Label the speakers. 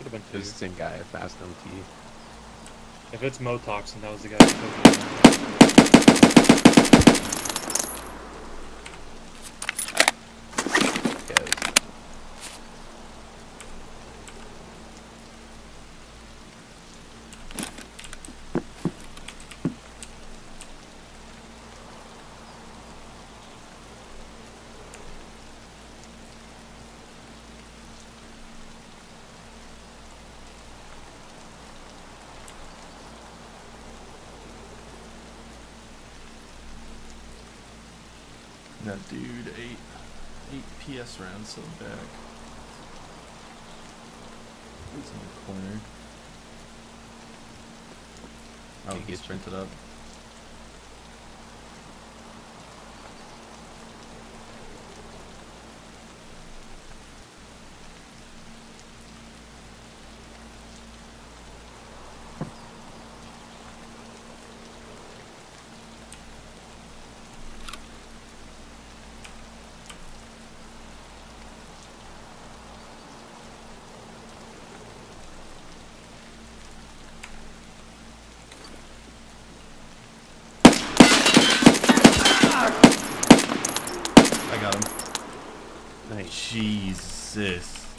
Speaker 1: Could have been
Speaker 2: It
Speaker 1: two.
Speaker 2: was the same guy, Fast MT.
Speaker 1: If it's Motox, then that was the guy
Speaker 3: That dude, eight, eight PS rounds to the back. He's in the corner. Oh,
Speaker 2: He
Speaker 3: he's printed up. Jesus.